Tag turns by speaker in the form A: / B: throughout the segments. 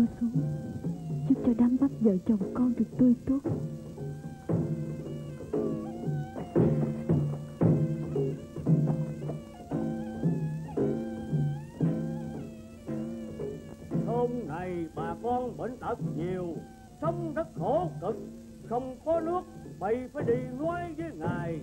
A: mưa xuống, giúp cho đám bắt vợ chồng con được tươi tốt.
B: Hôm nay bà con bệnh tật nhiều, sống rất khổ cực, không có nước, bày phải đi nói với ngài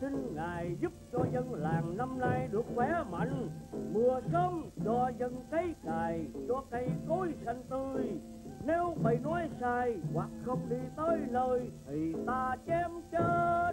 B: xin ngài giúp cho dân làng năm nay được khỏe mạnh. Mùa sớm cho dân cấy cài cho cây cối xanh tươi. Nếu bày nói sai hoặc không đi tới nơi thì ta chém chết.